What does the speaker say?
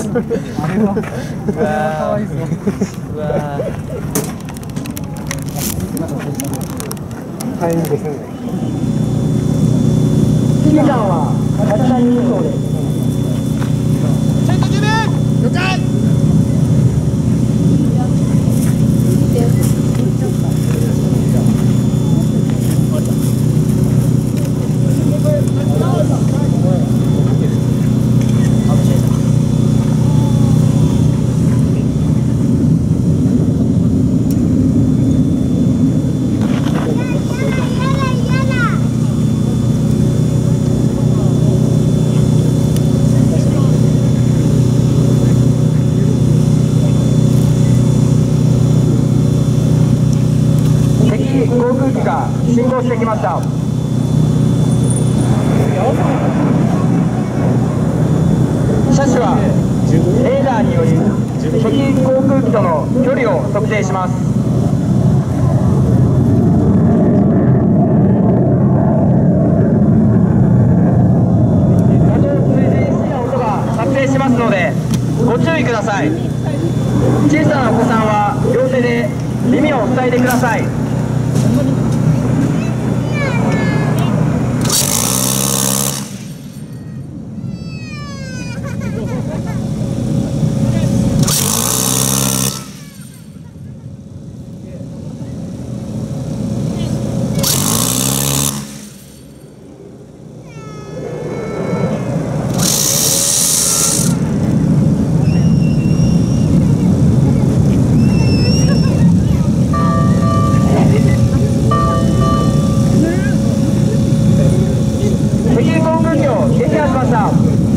あれ はあれはかわいそううわタイミングすんね期間は8回以上で空機が進行してきました。車種はレーダーにより敵航空機との距離を測定します。発生しますのでご注意ください。小さなお子さんは両手で耳を塞いでください。航空機を撃破しました。